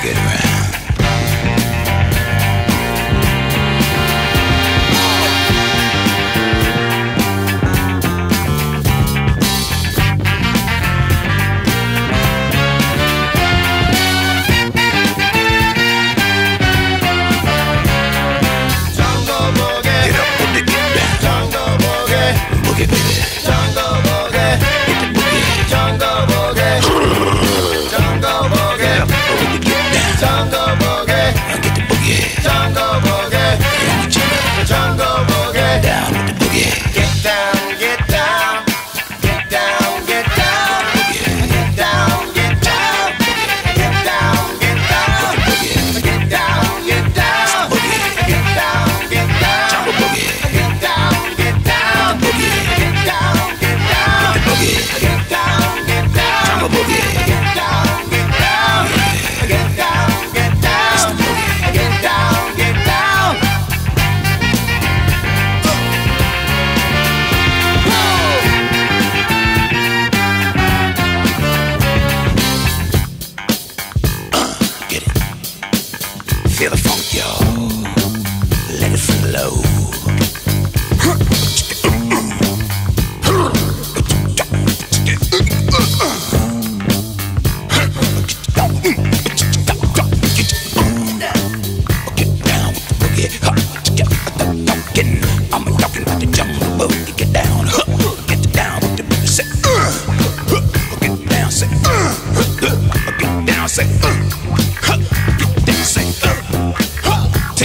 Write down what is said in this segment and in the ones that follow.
take it back.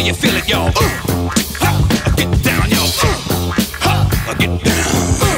you feel it, y'all. Uh, get down, y'all. Uh, get down. Uh.